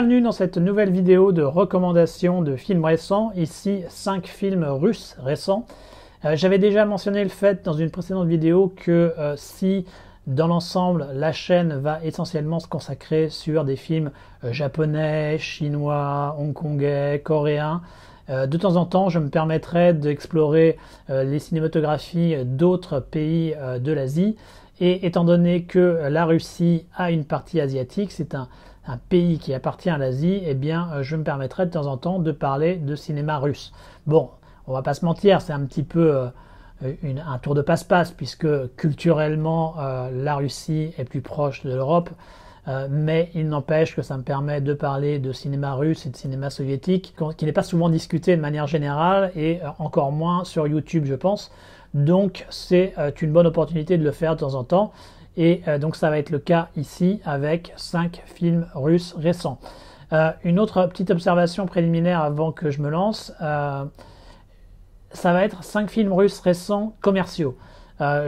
Bienvenue dans cette nouvelle vidéo de recommandation de films récents, ici 5 films russes récents. Euh, j'avais déjà mentionné le fait dans une précédente vidéo que euh, si dans l'ensemble la chaîne va essentiellement se consacrer sur des films euh, japonais, chinois, hongkongais, coréens, de temps en temps je me permettrai d'explorer les cinématographies d'autres pays de l'Asie et étant donné que la Russie a une partie asiatique, c'est un, pays qui appartient à l'Asie, eh bien, euh, je me permettrai de temps en temps de parler de cinéma russe. Bon, on va pas se mentir, c'est un petit peu euh, un tour de passe-passe, puisque culturellement, euh, la Russie est plus proche de l'Europe, mais il n'empêche que ça me permet de parler de cinéma russe et de cinéma soviétique, qui n'est pas souvent discuté de manière générale, et encore moins sur YouTube, je pense. Donc c'est euh, une bonne opportunité de le faire de temps en temps. Et euh, donc ça va être le cas ici avec 5 films russes récents. Euh, une autre petite observation préliminaire avant que je me lance, ça va être 5 films russes récents commerciaux.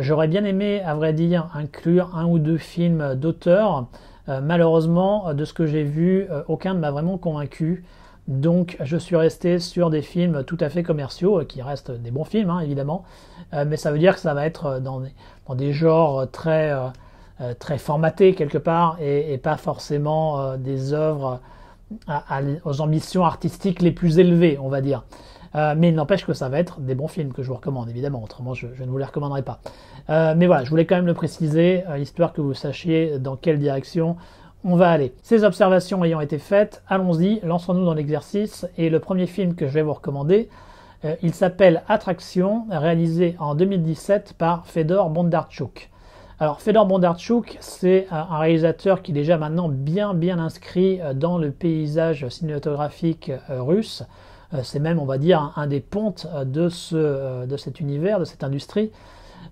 J'aurais bien aimé, à vrai dire, inclure un ou deux films d'auteurs. malheureusement, de ce que j'ai vu, aucun ne m'a vraiment convaincu. Donc je suis resté sur des films tout à fait commerciaux, euh, qui restent des bons films hein, évidemment, euh, mais ça veut dire que ça va être euh, dans des, genres très, formatés quelque part et, pas forcément des œuvres aux ambitions artistiques les plus élevées, on va dire. mais il n'empêche que ça va être des bons films que je vous recommande, évidemment, autrement je, je ne vous les recommanderai pas. mais voilà, je voulais quand même le préciser, histoire que vous sachiez dans quelle direction on va aller. Ces observations ayant été faites, allons-y, lançons-nous dans l'exercice. Et le premier film que je vais vous recommander, euh, il s'appelle Attraction, réalisé en 2017 par Fedor Bondarchuk. Alors Fedor Bondarchuk, c'est un réalisateur qui est déjà maintenant bien bien inscrit euh, dans le paysage cinématographique euh, russe. C'est même, on va dire, un des pontes de, ce, de cet univers, de cette industrie.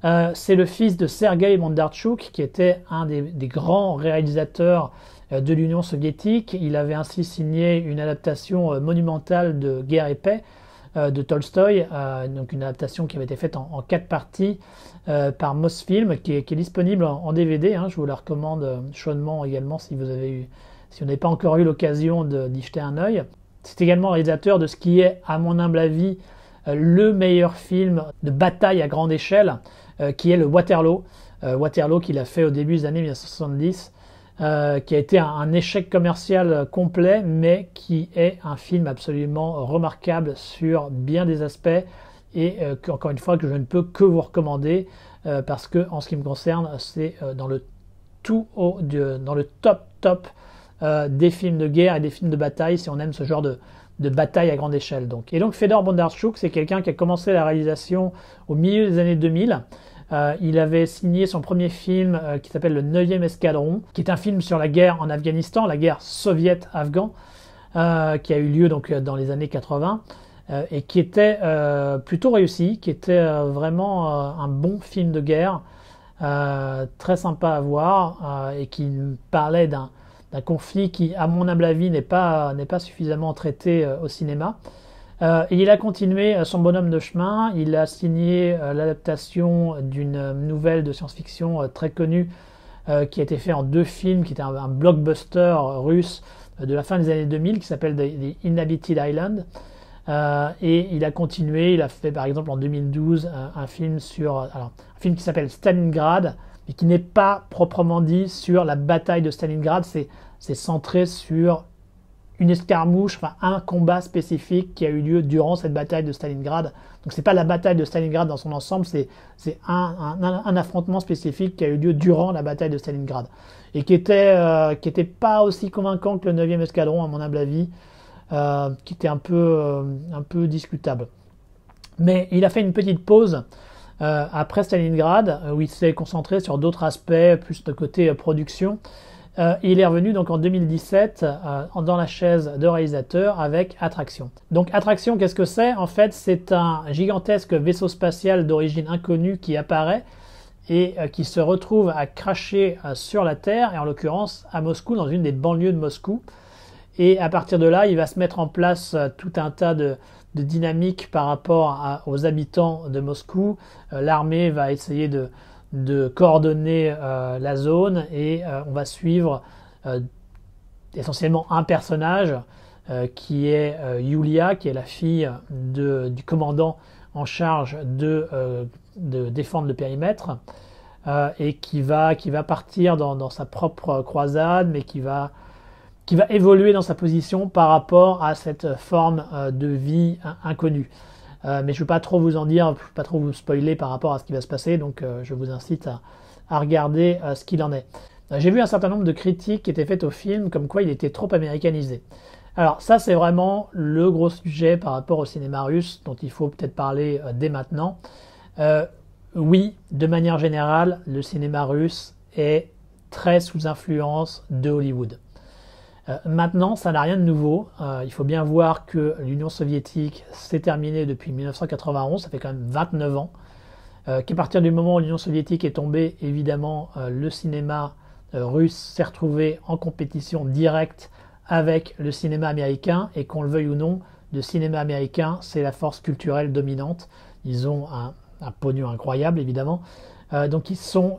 Euh, c'est le fils de Sergei Bondarchuk, qui était un des, grands réalisateurs euh, de l'Union soviétique. Il avait ainsi signé une adaptation euh, monumentale de Guerre et paix de Tolstoï, donc une adaptation qui avait été faite en, quatre parties par Mosfilm, qui est, disponible en, DVD. Hein. je vous la recommande chaudement également si vous si vous n'avez pas encore eu l'occasion d'y jeter un œil. C'est également réalisateur de ce qui est, à mon humble avis, le meilleur film de bataille à grande échelle, euh, qui est le Waterloo. Euh, Waterloo qu'il a fait au début des années 1970. Euh, qui a été un, échec commercial complet, mais qui est un film absolument remarquable sur bien des aspects et encore une fois que je ne peux que vous recommander parce que en ce qui me concerne, c'est dans le tout haut, dans le top top des films de guerre et des films de bataille si on aime ce genre de, de bataille à grande échelle. Donc. Et donc Fedor Bondarchuk, c'est quelqu'un qui a commencé la réalisation au milieu des années 2000. Euh, il avait signé son premier film euh, qui s'appelle Le 9e Escadron, qui est un film sur la guerre en Afghanistan, la guerre soviète-afghan, euh, qui a eu lieu donc dans les années 80 et qui était plutôt réussi, qui était vraiment un bon film de guerre, très sympa à voir et qui parlait d'un conflit qui, à mon humble avis, n'est pas, pas suffisamment traité au cinéma. Euh, il a continué euh, son bonhomme de chemin, il a signé euh, l'adaptation d'une nouvelle de science-fiction très connue qui a été fait en deux films, qui était un, blockbuster russe de la fin des années 2000 qui s'appelle The, Inhabited Island. et il a continué, il a fait par exemple en 2012 un, film sur alors, un film qui s'appelle Stalingrad, mais qui n'est pas proprement dit sur la bataille de Stalingrad, c'est centré sur une escarmouche, enfin un combat spécifique qui a eu lieu durant cette bataille de Stalingrad. Donc c'est pas la bataille de Stalingrad dans son ensemble, c'est un, affrontement spécifique qui a eu lieu durant la bataille de Stalingrad et qui était euh, pas aussi convaincant que le 9e escadron à mon humble avis, euh, qui était un peu euh, un peu discutable. Mais il a fait une petite pause après Stalingrad où il s'est concentré sur d'autres aspects, plus de côté production. Euh, il est revenu donc en 2017 euh, dans la chaise de réalisateur avec Attraction. Donc Attraction, qu'est-ce que c'est? En fait, c'est un gigantesque vaisseau spatial d'origine inconnue qui apparaît et euh, qui se retrouve à cracher sur la Terre, et en l'occurrence à Moscou, dans une des banlieues de Moscou. Et à partir de là, il va se mettre en place tout un tas de, dynamiques par rapport aux habitants de Moscou. L'armée va essayer de, de coordonner euh, la zone et euh, on va suivre euh, essentiellement un personnage qui est Yulia, qui est la fille du commandant en charge de, défendre le périmètre. et qui va, qui va partir dans, sa propre croisade, mais qui va, qui va évoluer dans sa position par rapport à cette forme de vie inconnue. Euh, mais je ne veux pas trop vous en dire, pas trop vous spoiler par rapport à ce qui va se passer, donc euh, je vous incite à, regarder euh, ce qu'il en est. J'ai vu un certain nombre de critiques qui étaient faites au film, comme quoi il était trop américanisé. Alors ça c'est vraiment le gros sujet par rapport au cinéma russe dont il faut peut-être parler dès maintenant. oui, de manière générale, le cinéma russe est très sous influence de Hollywood. Euh, maintenant, ça n'a rien de nouveau. Euh, il faut bien voir que l'Union soviétique s'est terminée depuis 1991, ça fait quand même 29 ans. Euh, qu'à partir du moment où l'Union soviétique est tombée, évidemment, le cinéma russe s'est retrouvé en compétition directe avec le cinéma américain, et qu'on le veuille ou non, le cinéma américain, c'est la force culturelle dominante. Ils ont un, un pognon incroyable, évidemment. donc ils sont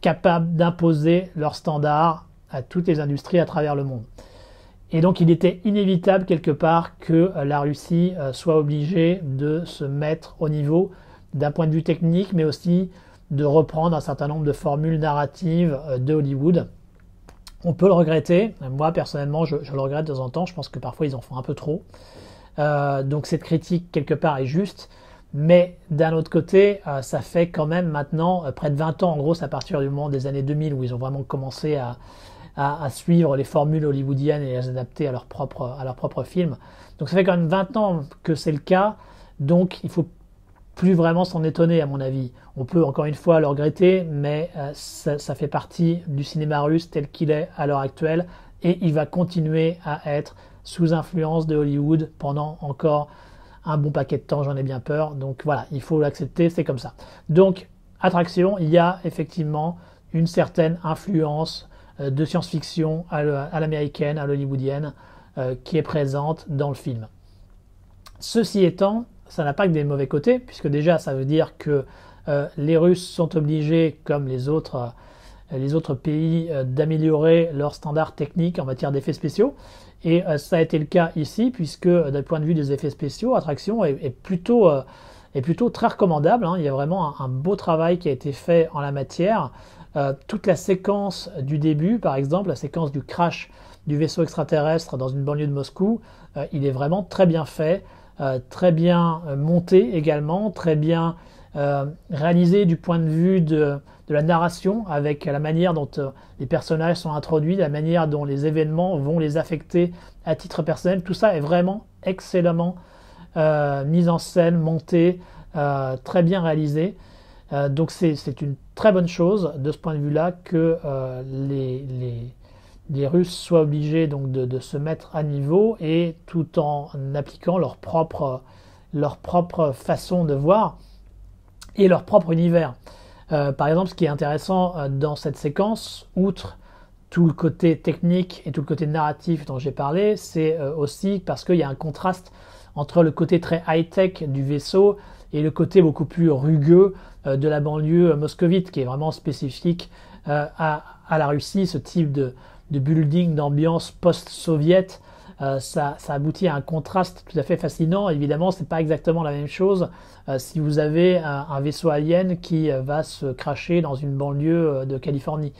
capables d'imposer leurs standards à toutes les industries à travers le monde. Et donc il était inévitable quelque part que euh, la Russie euh, soit obligée de se mettre au niveau d'un point de vue technique, mais aussi de reprendre un certain nombre de formules narratives euh, de Hollywood. On peut le regretter, moi personnellement je, le regrette de temps en temps, je pense que parfois ils en font un peu trop. donc cette critique quelque part est juste, mais d'un autre côté, ça fait quand même maintenant près de 20 ans, en gros à partir du moment des années 2000 où ils ont vraiment commencé à, à, suivre les formules hollywoodiennes et les adapter à leur propre, à leur propre film. Donc ça fait quand même 20 ans que c'est le cas, donc il faut plus vraiment s'en étonner à mon avis. On peut encore une fois le regretter, mais euh, ça, fait partie du cinéma russe tel qu'il est à l'heure actuelle, et il va continuer à être sous influence de Hollywood pendant encore un bon paquet de temps, j'en ai bien peur. Donc voilà, il faut l'accepter, c'est comme ça. Donc, attraction, il y a effectivement une certaine influence de science-fiction à l'américaine, à l'hollywoodienne, euh, qui est présente dans le film. Ceci étant, ça n'a pas que des mauvais côtés, puisque déjà ça veut dire que euh, les Russes sont obligés, comme les autres, pays, d'améliorer leurs standards techniques en matière d'effets spéciaux. Et ça a été le cas ici, puisque d'un point de vue des effets spéciaux, Attraction est, plutôt, est plutôt très recommandable. Hein. Il y a vraiment un, beau travail qui a été fait en la matière. Euh, toute la séquence du début, par exemple, la séquence du crash du vaisseau extraterrestre dans une banlieue de Moscou, euh, il est vraiment très bien fait, euh, très bien monté également, très bien réalisé du point de vue de, de, la narration, avec la manière dont les personnages sont introduits, la manière dont les événements vont les affecter à titre personnel. Tout ça est vraiment excellemment mis en scène, monté, très bien réalisé. Euh, donc c'est une très bonne chose de ce point de vue-là que euh, les, les, Russes soient obligés donc de, se mettre à niveau et tout en appliquant leur propre, leur propre façon de voir et leur propre univers. Euh, par exemple, ce qui est intéressant dans cette séquence, outre tout le côté technique et tout le côté narratif dont j'ai parlé, c'est aussi parce qu'il y a un contraste entre le côté très high-tech du vaisseau et le côté beaucoup plus rugueux euh, de la banlieue moscovite, qui est vraiment spécifique euh, à, la Russie, ce type de, building d'ambiance post-soviète. Euh, ça, aboutit à un contraste tout à fait fascinant. Évidemment, ce n'est pas exactement la même chose si vous avez un, vaisseau alien qui va se cracher dans une banlieue de Californie.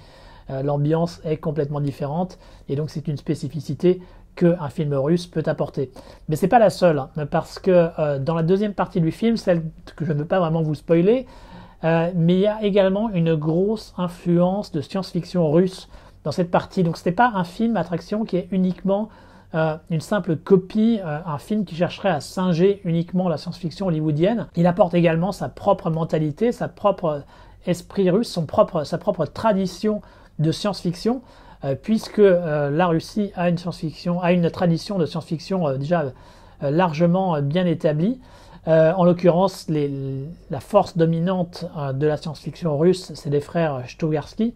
L'ambiance est complètement différente et donc c'est une spécificité qu'un film russe peut apporter. Mais c'est pas la seule, hein, parce que euh, dans la deuxième partie du film, celle que je ne veux pas vraiment vous spoiler, euh, mais il y a également une grosse influence de science-fiction russe dans cette partie. Donc ce n'est pas un film attraction qui est uniquement euh, une simple copie, un film qui chercherait à singer uniquement la science-fiction hollywoodienne. Il apporte également sa propre mentalité, sa propre esprit russe, son propre, sa propre tradition de science-fiction. Euh, puisque euh, la Russie a une tradition de science-fiction euh, déjà largement bien établie. en l'occurrence, la force dominante de la science-fiction russe, c'est les frères Stugarsky.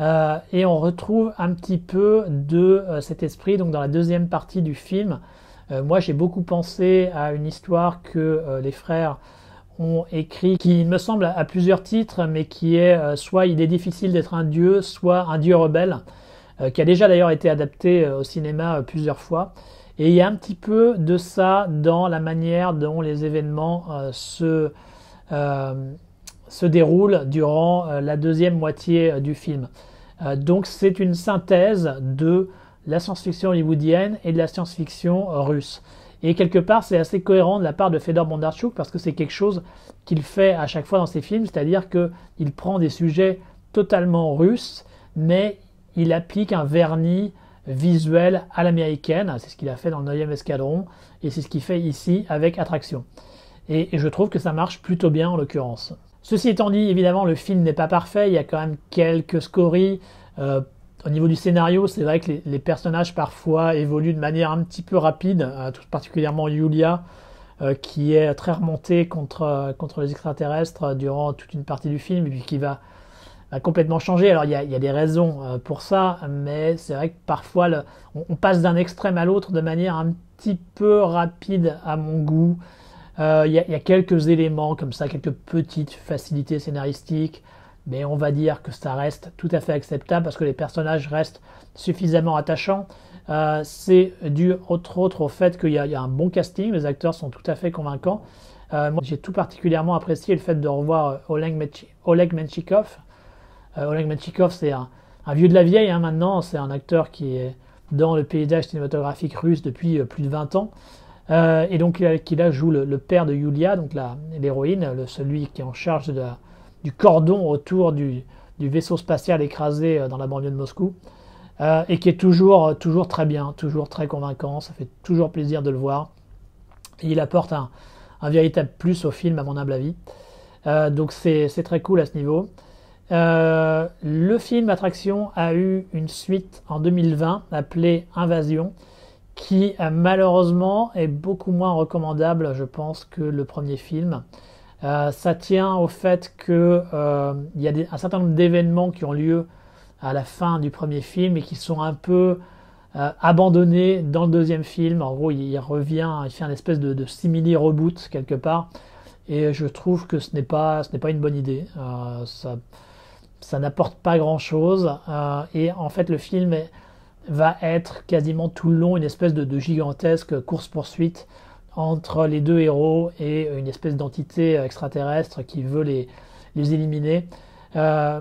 et on retrouve un petit peu de cet esprit donc dans la deuxième partie du film. moi, j'ai beaucoup pensé à une histoire que les frères ont écrit, qui me semble à plusieurs titres, mais qui est soit il est difficile d'être un dieu, soit un dieu rebelle. Qui a déjà d'ailleurs été adapté au cinéma plusieurs fois. Et il y a un petit peu de ça dans la manière dont les événements se, se déroulent durant la deuxième moitié du film. donc c'est une synthèse de la science-fiction hollywoodienne et de la science-fiction russe. Et quelque part, c'est assez cohérent de la part de Fedor Bondarchuk parce que c'est quelque chose qu'il fait à chaque fois dans ses films, c'est-à-dire qu'il prend des sujets totalement russes, mais il applique un vernis visuel à l'américaine. C'est ce qu'il a fait dans le 9e escadron et c'est ce qu'il fait ici avec Attraction. Et, je trouve que ça marche plutôt bien en l'occurrence. Ceci étant dit, évidemment, le film n'est pas parfait. Il y a quand même quelques scories. Euh, au niveau du scénario, c'est vrai que les, personnages parfois évoluent de manière un petit peu rapide, euh, tout particulièrement Yulia, euh, qui est très remontée contre, contre les extraterrestres durant toute une partie du film, et puis qui va, complètement changer. Alors il y a, des raisons pour ça, mais c'est vrai que parfois on, passe d'un extrême à l'autre de manière un petit peu rapide à mon goût. Il y, a quelques éléments comme ça, quelques petites facilités scénaristiques mais on va dire que ça reste tout à fait acceptable parce que les personnages restent suffisamment attachants. Euh, c'est dû entre autres au fait qu'il y, a un bon casting, les acteurs sont tout à fait convaincants. Euh, moi, j'ai tout particulièrement apprécié le fait de revoir euh, Oleg, Menchikov. Oleg Menchikov, c'est un, vieux de la vieille hein, maintenant, c'est un acteur qui est dans le paysage cinématographique russe depuis plus de 20 ans. et donc, qui là joue le, père de Yulia, donc l'héroïne, celui qui est en charge du cordon autour du, vaisseau spatial écrasé euh, dans la banlieue de Moscou, euh, et qui est toujours, euh, toujours très bien, toujours très convaincant, ça fait toujours plaisir de le voir. il apporte un, véritable plus au film, à mon humble avis. donc c'est très cool à ce niveau. Le film Attraction a eu une suite en 2020 appelée Invasion, qui malheureusement est beaucoup moins recommandable, je pense, que le premier film. Euh, ça tient au fait qu'il euh, y a un certain nombre d'événements qui ont lieu à la fin du premier film et qui sont un peu euh, abandonnés dans le deuxième film. En gros, il, revient, il fait un espèce de, de simili reboot quelque part. Et je trouve que ce n'est pas, une bonne idée. Ça n'apporte pas grand chose. et en fait, le film va être quasiment tout le long une espèce de, gigantesque course-poursuite entre les deux héros et une espèce d'entité extraterrestre qui veut les, les éliminer. Euh,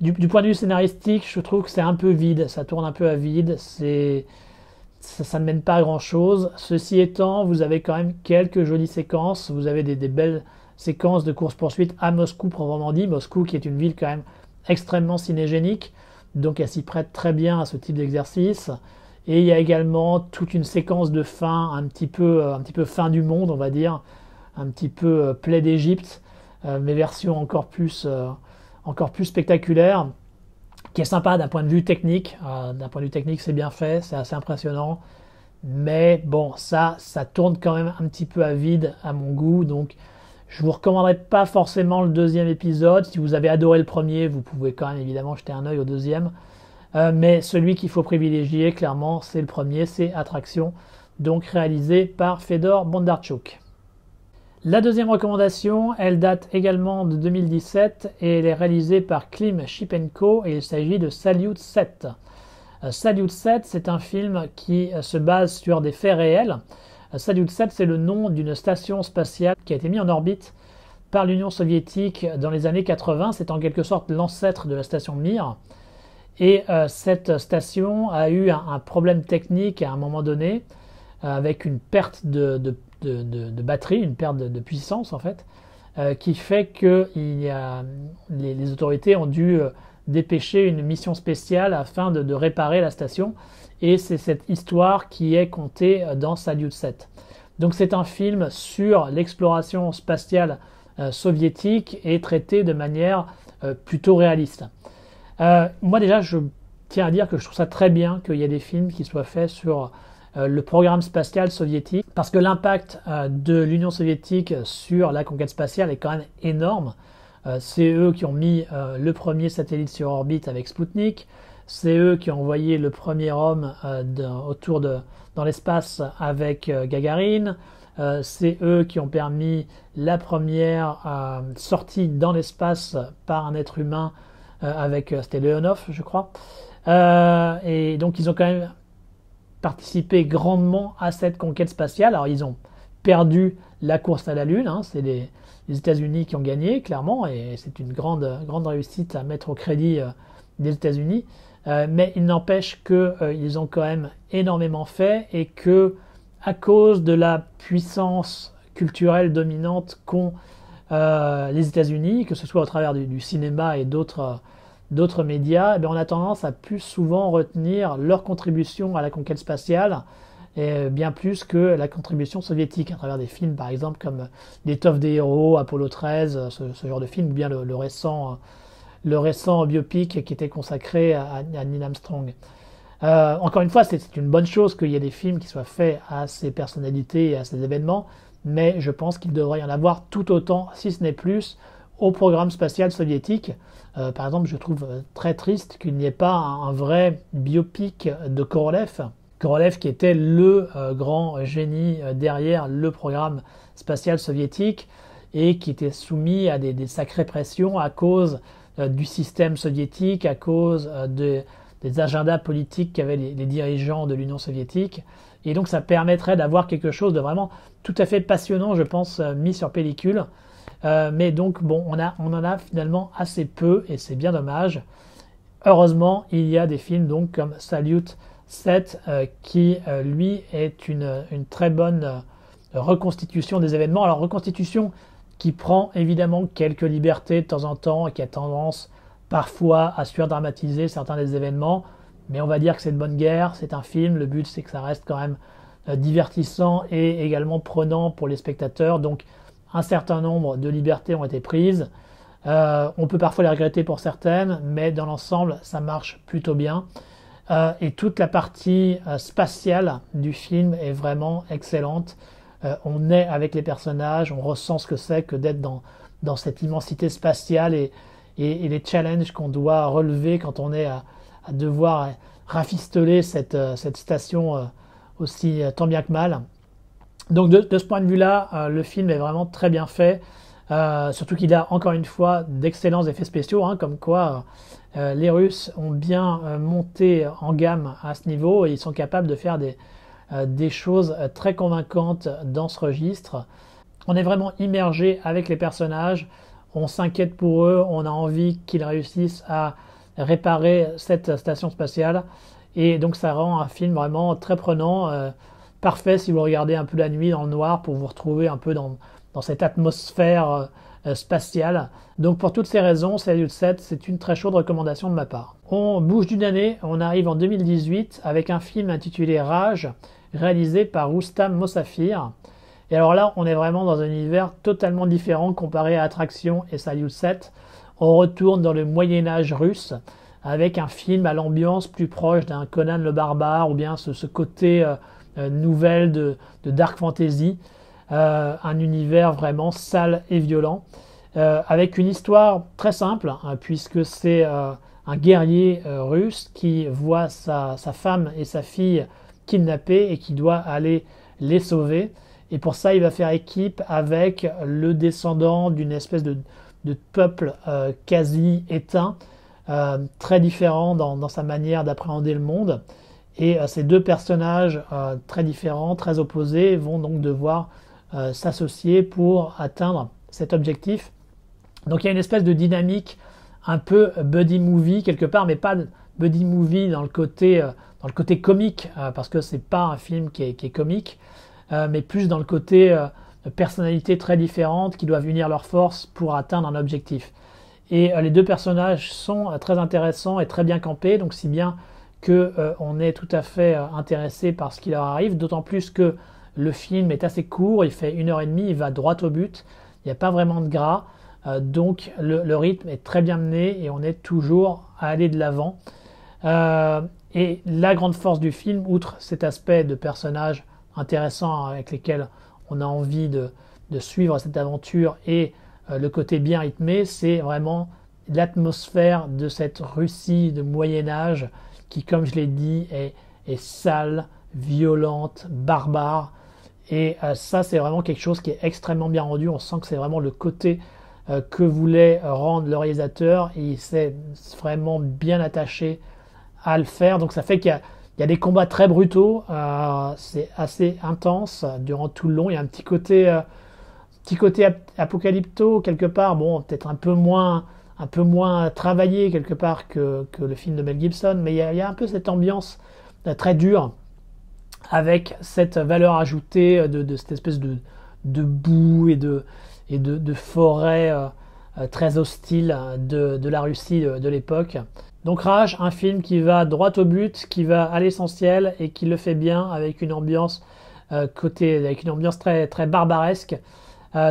du, point de vue scénaristique, je trouve que c'est un peu vide, ça tourne un peu à vide, ça, ne mène pas à grand chose. Ceci étant, vous avez quand même quelques jolies séquences, vous avez des belles séquences de course-poursuite à Moscou proprement dit, Moscou qui est une ville quand même extrêmement cinégénique, donc elle s'y prête très bien à ce type d'exercice. Et il y a également toute une séquence de fin, un petit peu, euh, un petit peu fin du monde, on va dire, un petit peu euh, plaie d'Égypte, euh, mais version encore plus, encore plus spectaculaire, qui est sympa d'un point de vue technique. d'un point de vue technique, c'est bien fait, c'est assez impressionnant. Mais bon, ça, ça tourne quand même un petit peu à vide à mon goût, donc je vous recommanderais pas forcément le deuxième épisode. Si vous avez adoré le premier, vous pouvez quand même évidemment jeter un œil au deuxième. Euh, mais celui qu'il faut privilégier, clairement, c'est le premier, c'est Attraction, donc réalisé par Fedor Bondarchuk. La deuxième recommandation, elle date également de 2017 et elle est réalisée par Klim Shipenko et il s'agit de Salyut 7. Euh, Salyut 7, c'est un film qui euh, se base sur des faits réels. Salyut 7, c'est le nom d'une station spatiale qui a été mise en orbite par l'Union soviétique dans les années 80. C'est en quelque sorte l'ancêtre de la station Mir. Et euh, cette station a eu un, problème technique à un moment donné, euh, avec une perte de, batterie, une perte de, puissance en fait, euh, qui fait que les, autorités ont dû dépêcher une mission spéciale afin de, réparer la station. Et c'est cette histoire qui est contée dans Salyut 7. Donc c'est un film sur l'exploration spatiale soviétique et traité de manière plutôt réaliste. Euh, moi déjà, je tiens à dire que je trouve ça très bien qu'il y ait des films qui soient faits sur euh, le programme spatial soviétique, parce que l'impact euh, de l'Union soviétique sur la conquête spatiale est quand même énorme. c'est eux qui ont mis le premier satellite sur orbite avec Sputnik, c'est eux qui ont envoyé le premier homme autour de, dans l'espace avec Gagarine, c'est eux qui ont permis la première sortie dans l'espace par un être humain avec c'était Leonov, je crois. et donc ils ont quand même participé grandement à cette conquête spatiale. Alors ils ont perdu la course à la Lune, hein, c'est les, États-Unis qui ont gagné, clairement, et c'est une grande, grande réussite à mettre au crédit des États-Unis. Mais il n'empêche qu'ils ont quand même énormément fait et que à cause de la puissance culturelle dominante qu'ont euh, les États-Unis, que ce soit au travers du, cinéma et d'autres d'autres médias, eh on a tendance à plus souvent retenir leur contribution à la conquête spatiale, bien plus que la contribution soviétique, à travers des films par exemple comme L'étoffe des héros, Apollo 13, ce, genre de film, ou bien le, récent, le récent biopic qui était consacré à, à Neil Armstrong. Euh, encore une fois, c'est une bonne chose qu'il y ait des films qui soient faits à ces personnalités et à ces événements, mais je pense qu'il devrait y en avoir tout autant, si ce n'est plus, au programme spatial soviétique. Euh, par exemple, je trouve euh, très triste qu'il n'y ait pas un, vrai biopic de Korolev. Korolev qui était le grand génie derrière le programme spatial soviétique et qui était soumis à des, des sacrées pressions à cause du système soviétique, à cause de des agendas politiques qu'avaient les, dirigeants de l'Union soviétique. Et donc ça permettrait d'avoir quelque chose de vraiment tout à fait passionnant, je pense, euh, mis sur pellicule. Euh, mais donc bon, on, a, on en a finalement assez peu et c'est bien dommage. Heureusement, il y a des films donc comme Salute 7 euh, qui lui est une, une très bonne reconstitution des événements. Alors reconstitution qui prend évidemment quelques libertés de temps en temps et qui a tendance parfois à surdramatiser certains des événements, mais on va dire que c'est une bonne guerre, c'est un film, le but c'est que ça reste quand même euh, divertissant et également prenant pour les spectateurs, donc un certain nombre de libertés ont été prises. Euh, on peut parfois les regretter pour certaines, mais dans l'ensemble, ça marche plutôt bien. Euh, et toute la partie spatiale du film est vraiment excellente. On est avec les personnages, on ressent ce que c'est que d'être dans, dans cette immensité spatiale et, et, les challenges qu'on doit relever quand on est à, devoir rafistoler cette, euh, cette station euh, aussi euh, tant bien que mal. Donc de, ce point de vue-là, le film est vraiment très bien fait. surtout qu'il a encore une fois d'excellents effets spéciaux, hein, comme quoi les Russes ont bien monté en gamme à ce niveau et ils sont capables de faire des, des choses très convaincantes dans ce registre. On est vraiment immergé avec les personnages on s'inquiète pour eux, on a envie qu'ils réussissent à réparer cette station spatiale. Et donc ça rend un film vraiment très prenant, euh, parfait si vous regardez un peu la nuit dans le noir pour vous retrouver un peu dans, cette atmosphère euh, euh, spatiale. Donc pour toutes ces raisons, Salut 7, c'est une très chaude recommandation de ma part. On bouge d'une année, on arrive en 2018 avec un film intitulé Rage, réalisé par Rustam Mossafir. Et alors là, on est vraiment dans un univers totalement différent comparé à Attraction et Salut 7. On retourne dans le Moyen Âge russe avec un film à l'ambiance plus proche d'un Conan le barbare ou bien ce, côté euh, euh, nouvelle de, dark fantasy, euh, un univers vraiment sale et violent, avec une histoire très simple hein, puisque c'est un guerrier russe qui voit sa, femme et sa fille kidnappées et qui doit aller les sauver. Et pour ça, il va faire équipe avec le descendant d'une espèce de, peuple euh, quasi éteint, euh, très différent dans, sa manière d'appréhender le monde. Et euh, ces deux personnages très différents, très opposés, vont donc devoir s'associer pour atteindre cet objectif. Donc il y a une espèce de dynamique un peu buddy movie quelque part, mais pas buddy movie dans le côté, dans le côté comique, parce que c'est pas un film qui est comique. Euh, mais plus dans le côté euh, personnalités très différentes qui doivent unir leurs forces pour atteindre un objectif. Et euh, les deux personnages sont très intéressants et très bien campés, donc si bien qu'on est tout à fait intéressé par ce qui leur arrive, d'autant plus que le film est assez court, il fait une heure et demie, il va droit au but, il n'y a pas vraiment de gras, donc le, rythme est très bien mené et on est toujours à aller de l'avant. Et la grande force du film, outre cet aspect de personnage intéressants avec lesquels on a envie de, suivre cette aventure et euh, le côté bien rythmé, c'est vraiment l'atmosphère de cette Russie de Moyen Âge qui, comme je l'ai dit, est, sale, violente, barbare. Et euh, ça, c'est vraiment quelque chose qui est extrêmement bien rendu. On sent que c'est vraiment le côté que voulait rendre le réalisateur. Et il s'est vraiment bien attaché à le faire. Donc ça fait qu'il y, a des combats très brutaux. c'est assez intense durant tout le long. Il y a un petit côté, côté apocalypto quelque part. Bon, peut-être un peu moins un travaillé quelque part que, le film de Mel Gibson, mais il y, a, un peu cette ambiance très dure avec cette valeur ajoutée de, cette espèce de, boue et de, et forêt euh, euh, très hostile de, la Russie de, l'époque. Donc Rage, un film qui va droit au but, qui va à l'essentiel et qui le fait bien avec une ambiance euh, très, barbaresque.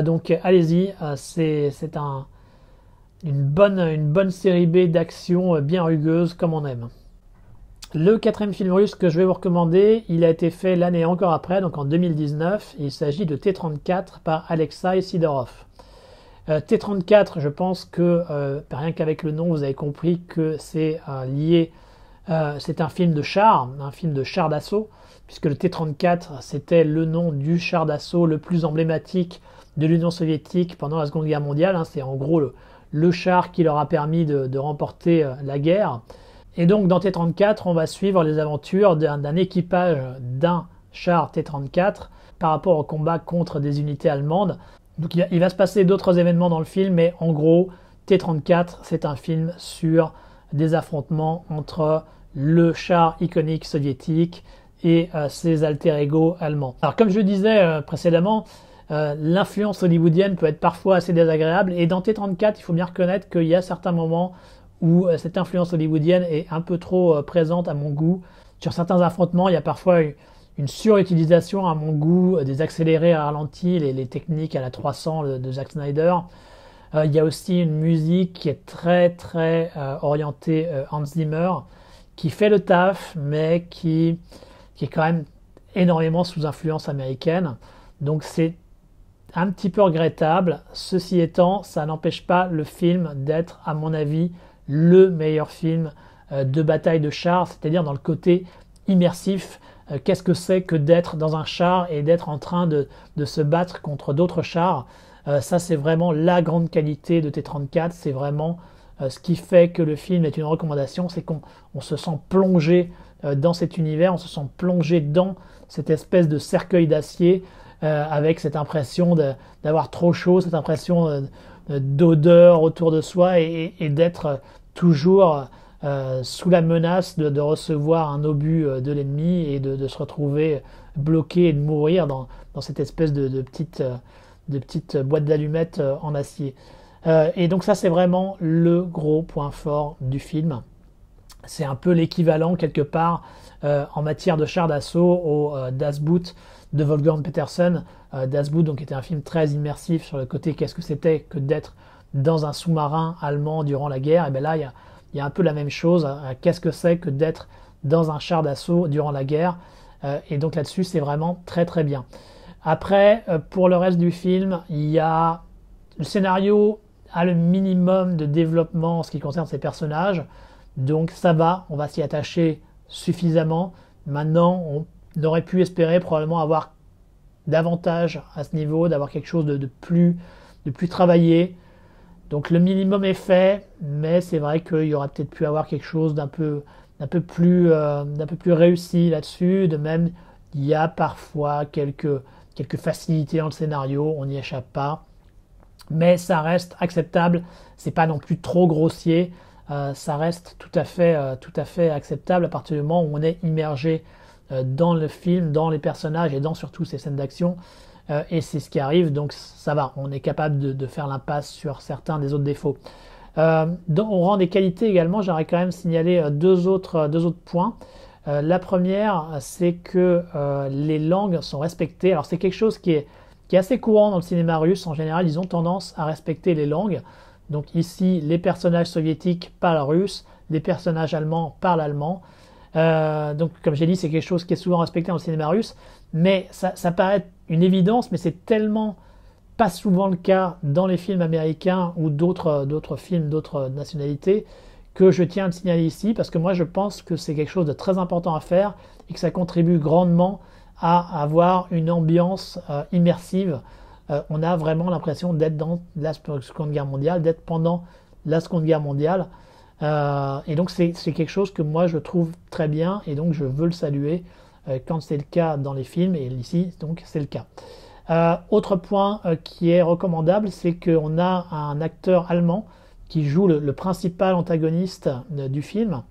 donc allez-y, c'est un, une, bonne, une bonne série B d'action bien rugueuse comme on aime. Le quatrième film russe que je vais vous recommander, il a été fait l'année encore après, donc en 2019. il s'agit de T34 par Alexei Sidorov. Euh, T34, je pense que euh, rien qu'avec le nom, vous avez compris que c'est euh, lié. c'est un film de char, un film de char d'assaut, puisque le T34 c'était le nom du char d'assaut le plus emblématique de l'Union soviétique pendant la Seconde Guerre mondiale. Hein. c'est en gros le, char qui leur a permis de remporter la guerre. Et donc dans T-34, on va suivre les aventures d'un équipage d'un char T-34 par rapport au combat contre des unités allemandes. Donc il va, se passer d'autres événements dans le film, mais en gros, T-34, c'est un film sur des affrontements entre le char iconique soviétique et euh, ses alter ego allemands. Alors comme je disais euh, précédemment, euh, l'influence hollywoodienne peut être parfois assez désagréable, et dans T-34, il faut bien reconnaître qu'il y a certains moments où cette influence hollywoodienne est un peu trop présente à mon goût. Sur certains affrontements, il y a parfois une surutilisation à mon goût euh, des accélérés à ralenti, les, techniques à la 300 de, Zack Snyder. il y a aussi une musique qui est très très orientée Hans Zimmer, qui fait le taf, mais qui, qui est quand même énormément sous influence américaine. Donc c'est un petit peu regrettable. Ceci étant, ça n'empêche pas le film d'être, à mon avis, le meilleur film euh, de bataille de chars, c'est-à-dire dans le côté immersif. Euh, qu'est-ce que c'est que d'être dans un char et d'être en train de, se battre contre d'autres chars euh, Ça, c'est vraiment la grande qualité de T34. C'est vraiment ce qui fait que le film est une recommandation, c'est qu'on se sent plongé dans cet univers, on se sent plongé dans cette espèce de cercueil d'acier avec cette impression d'avoir trop chaud, cette impression d'odeur autour de soi et d'être toujours euh, sous la menace de, recevoir un obus euh, de l'ennemi et de, se retrouver bloqué et de mourir dans, cette espèce de, petite, euh, de petite boîte d'allumettes en acier. et donc ça c'est vraiment le gros point fort du film. C'est un peu l'équivalent quelque part en matière de char d'assaut au Das Boot de Wolfgang Petersen. das Boot donc était un film très immersif sur le côté qu'est-ce que c'était que d'être dans un sous-marin allemand durant la guerre, et bien là, il y a, un peu la même chose. Hein. Qu'est-ce que c'est que d'être dans un char d'assaut durant la guerre euh, Et donc là-dessus, c'est vraiment très très bien. Après, euh, pour le reste du film, il y a le scénario a le minimum de développement en ce qui concerne ses personnages, donc ça va, on va s'y attacher suffisamment. Maintenant, on aurait pu espérer probablement avoir davantage à ce niveau, d'avoir quelque chose de, plus, de plus travaillé, donc le minimum est fait, mais c'est vrai qu'il y aura peut-être pu avoir quelque chose d'un peu, euh, d'un peu plus réussi là-dessus. De même, il y a parfois quelques, quelques facilités dans le scénario, on n'y échappe pas. Mais ça reste acceptable, c'est pas non plus trop grossier, euh, ça reste tout à, fait, euh, tout à fait acceptable à partir du moment où on est immergé dans le film, dans les personnages et dans surtout ces scènes d'action. Euh, et c'est ce qui arrive, donc ça va, on est capable de, faire l'impasse sur certains des autres défauts. Euh, au rang des qualités également, j'aurais quand même signalé euh, deux autres, deux autres points. la première, c'est que les langues sont respectées. Alors c'est quelque chose qui est, assez courant dans le cinéma russe. En général, ils ont tendance à respecter les langues. Donc ici, les personnages soviétiques parlent russe, les personnages allemands parlent allemand. donc comme j'ai dit, c'est quelque chose qui est souvent respecté dans le cinéma russe, mais ça paraît une évidence, mais c'est tellement pas souvent le cas dans les films américains ou d'autres, d'autres films d'autres nationalités que je tiens à le signaler ici parce que moi je pense que c'est quelque chose de très important à faire et que ça contribue grandement à avoir une ambiance euh, immersive on a vraiment l'impression d'être dans la Seconde Guerre mondiale, d'être pendant la Seconde Guerre mondiale. et donc c'est quelque chose que moi je trouve très bien et donc je veux le saluer quand c'est le cas dans les films et ici donc c'est le cas. Euh, autre point euh, qui est recommandable, c'est qu'on a un acteur allemand qui joue le, principal antagoniste euh, du film.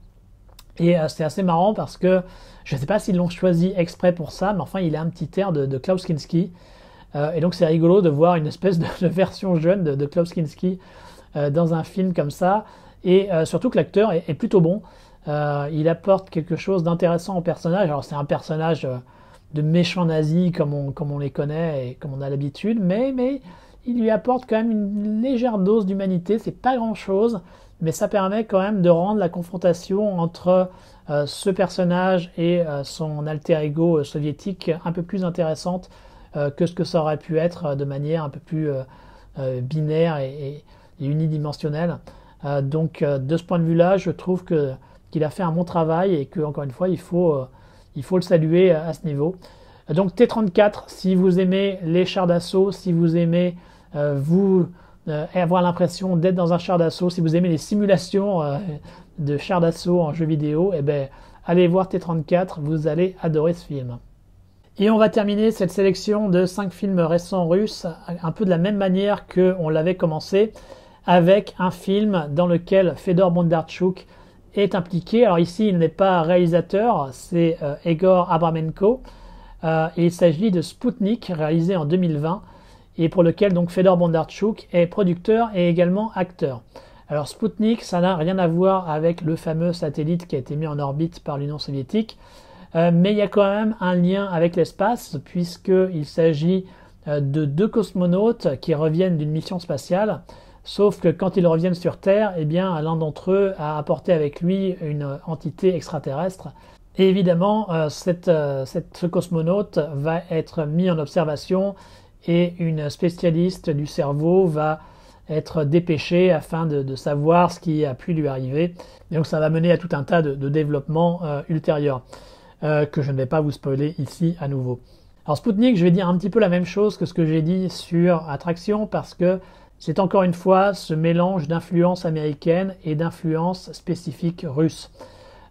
Et c'est assez marrant parce que je ne sais pas s'ils l'ont choisi exprès pour ça, mais enfin il a un petit air de, Klaus Kinski. et donc c'est rigolo de voir une espèce de, version jeune de, Klaus Kinski dans un film comme ça. Et surtout que l'acteur est, plutôt bon. Il apporte quelque chose d'intéressant au personnage. Alors c'est un personnage de méchants nazis comme on, les connaît et comme on a l'habitude, mais, mais il lui apporte quand même une légère dose d'humanité, c'est pas grand chose, mais ça permet quand même de rendre la confrontation entre euh, ce personnage et euh, son alter ego euh, soviétique un peu plus intéressante que ce que ça aurait pu être de manière un peu plus binaire et unidimensionnelle. donc de ce point de vue-là, je trouve que qu'il a fait un bon travail et que encore une fois, il faut faut le saluer à ce niveau. Donc T34, si vous aimez les chars d'assaut, si vous aimez euh, vous euh, avoir l'impression d'être dans un char d'assaut, si vous aimez les simulations euh, de chars d'assaut en jeu vidéo, eh ben, allez voir T34, vous allez adorer ce film. Et on va terminer cette sélection de 5 films récents russes un peu de la même manière qu'on l'avait commencé, avec un film dans lequel Fedor Bondarchuk est impliqué. Alors ici, il n'est pas réalisateur, c'est euh, Egor Abramenko. Euh, il s'agit de Sputnik, réalisé en 2020, et pour lequel donc Fedor Bondarchuk est producteur et également acteur. Alors Sputnik, ça n'a rien à voir avec le fameux satellite qui a été mis en orbite par l'Union soviétique, euh, mais il y a quand même un lien avec l'espace, puisqu'il s'agit de deux cosmonautes qui reviennent d'une mission spatiale Sauf que quand ils reviennent sur Terre, eh bien, l'un d'entre eux a apporté avec lui une entité extraterrestre. Évidemment, euh, euh, ce cosmonaute va être mis en observation et une spécialiste du cerveau va être dépêchée afin de, savoir ce qui a pu lui arriver. Donc ça va mener à tout un tas de, développements euh, ultérieurs que je ne vais pas vous spoiler ici à nouveau. Alors Sputnik, je vais dire un petit peu la même chose que ce que j'ai dit sur Attraction parce que c'est encore une fois ce mélange d'influences américaines et d'influences spécifiques russes.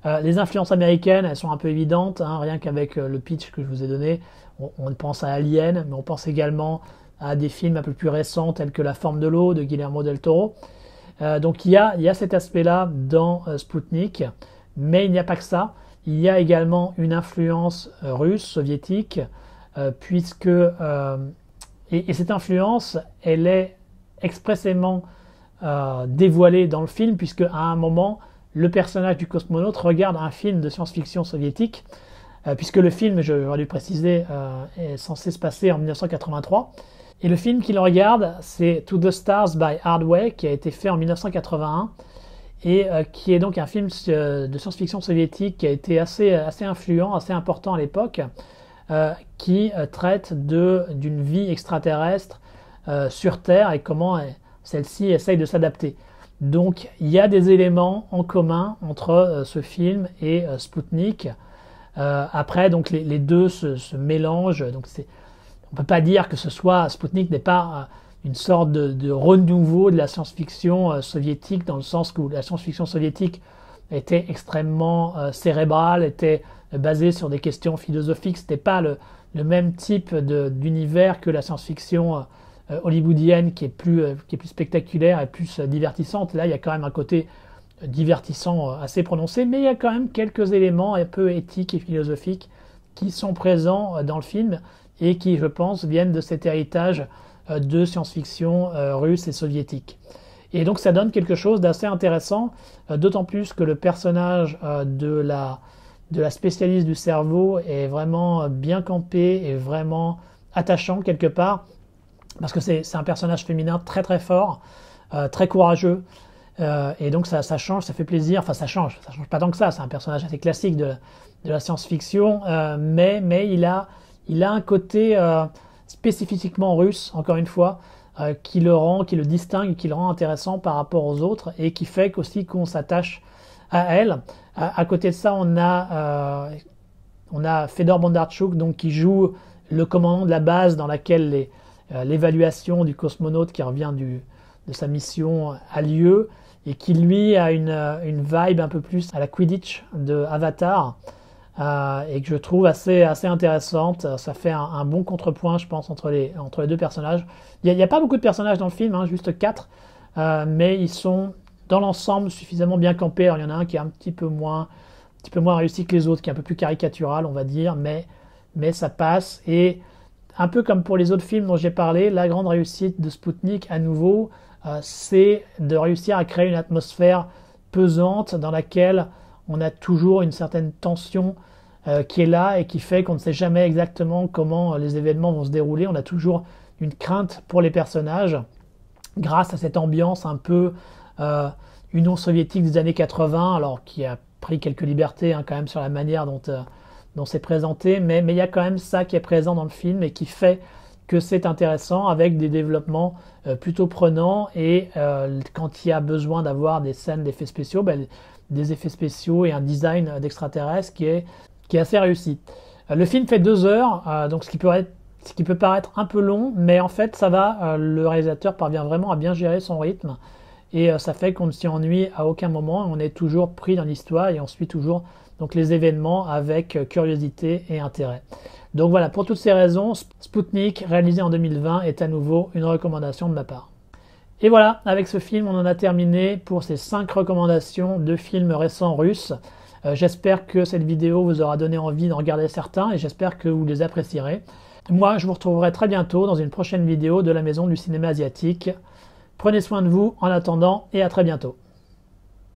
Euh, les influences américaines, elles sont un peu évidentes, hein, rien qu'avec euh, le pitch que je vous ai donné. On, pense à Alien, mais on pense également à des films un peu plus récents tels que La forme de l'eau de Guillermo del Toro. Euh, donc il y a, il y cet aspect-là dans Sputnik, mais il n'y a pas que ça. Il y a également une influence russe, soviétique, puisque et, cette influence, elle est expressément euh, dévoilé dans le film, puisque à un moment, le personnage du cosmonaute regarde un film de science-fiction soviétique, euh, puisque le film, j'aurais dû préciser, euh, est censé se passer en 1983. Et le film qu'il regarde, c'est To the Stars by Hardway, qui a été fait en 1981, et qui est donc un film de science-fiction soviétique qui a été assez, assez influent, assez important à l'époque, qui traite d'une vie extraterrestre euh, sur Terre et comment celle-ci essaye de s'adapter. Donc il y a des éléments en commun entre euh, ce film et euh, Sputnik. après, donc les, deux se, mélangent. Donc on ne peut pas dire que ce soit Sputnik n'est pas une sorte de, renouveau de la science-fiction soviétique dans le sens où la science-fiction soviétique était extrêmement cérébrale, était basée sur des questions philosophiques. C'était pas le, même type d'univers que la science-fiction hollywoodienne qui est, plus, euh, qui est plus spectaculaire et plus euh, divertissante. Là, il y a quand même un côté divertissant assez prononcé, mais il y a quand même quelques éléments un peu éthiques et philosophiques qui sont présents dans le film et qui, je pense, viennent de cet héritage de science-fiction russe et soviétique. Et donc ça donne quelque chose d'assez intéressant, d'autant plus que le personnage de la, de la spécialiste du cerveau est vraiment bien campé et vraiment attachant quelque part parce que c'est un personnage féminin très très fort, euh, très courageux, euh, et donc ça, change, ça fait plaisir, enfin ça change, ça change pas tant que ça, c'est un personnage assez classique de, la science-fiction, euh, mais, mais il, a, il a un côté spécifiquement russe, encore une fois, qui le rend, qui le distingue, qui le rend intéressant par rapport aux autres, et qui fait qu'aussi qu'on s'attache à elle. À, côté de ça, on a, on a Fedor Bondarchuk, donc qui joue le commandant de la base dans laquelle les, l'évaluation du cosmonaute qui revient de sa mission a lieu et qui lui a une, une vibe un peu plus à la Quidditch de Avatar. Euh, et que je trouve assez, assez intéressante. Ça fait un, bon contrepoint, je pense, entre les, entre les deux personnages. Il n'y a, pas beaucoup de personnages dans le film, hein, juste quatre, euh, mais ils sont dans l'ensemble suffisamment bien campés. Il y en a un qui est un petit peu moins, un petit peu moins réussi que les autres, qui est un peu plus caricatural, on va dire, mais, mais ça passe. Et un peu comme pour les autres films dont j'ai parlé, la grande réussite de Spoutnik, à nouveau, euh, c'est de réussir à créer une atmosphère pesante dans laquelle on a toujours une certaine tension euh, qui est là et qui fait qu'on ne sait jamais exactement comment les événements vont se dérouler. On a toujours une crainte pour les personnages grâce à cette ambiance un peu euh, Union soviétique des années 80, alors qui a pris quelques libertés hein, quand même sur la manière dont, dont c'est présenté, mais, il y a quand même ça qui est présent dans le film et qui fait que c'est intéressant avec des développements plutôt prenants et quand il y a besoin d'avoir des scènes d'effets spéciaux, ben, des effets spéciaux et un design d'extraterrestre qui est qui est assez réussi. Euh, le film fait deux heures, euh, donc ce qui, peut être, ce qui peut paraître un peu long, mais en fait ça va, euh, le réalisateur parvient vraiment à bien gérer son rythme, et ça fait qu'on ne s'y ennuie à aucun moment, on est toujours pris dans l'histoire et on suit toujours donc, les événements avec curiosité et intérêt. Donc voilà, pour toutes ces raisons, Spoutnik, réalisé en 2020, est à nouveau une recommandation de ma part. Et voilà, avec ce film, on en a terminé pour ces 5 recommandations de films récents russes. Euh, j'espère que cette vidéo vous aura donné envie d'en regarder certains et j'espère que vous les apprécierez. Moi, je vous retrouverai très bientôt dans une prochaine vidéo de la Maison du cinéma asiatique. Prenez soin de vous en attendant et à très bientôt.